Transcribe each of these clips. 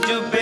जब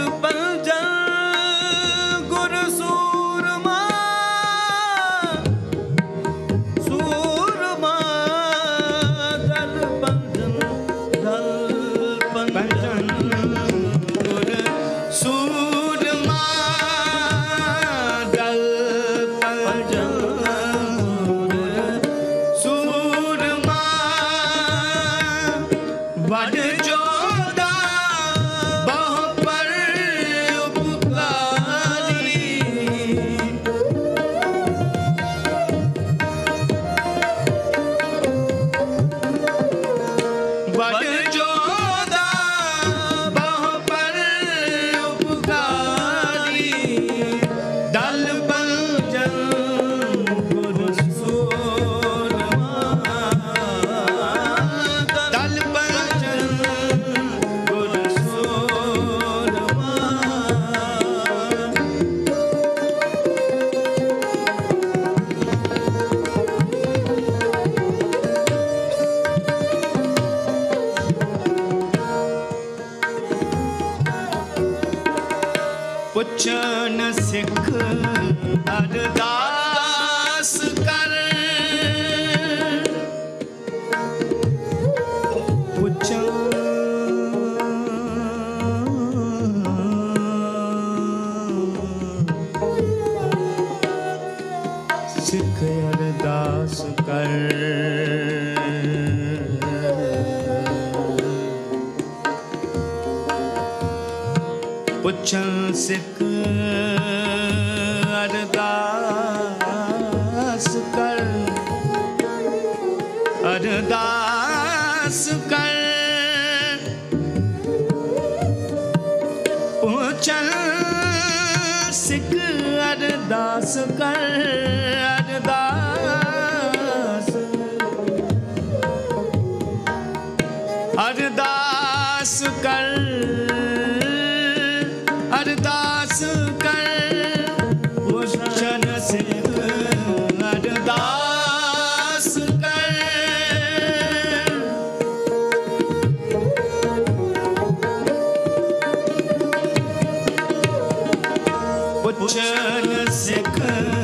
ਪੁੱਛਣ ਸਿੱਖ ਅਰਦਾਸ ਪੁੱਛਣ ਸਿੱਖ ਪੁੱਛਣ ਸਿੱਖ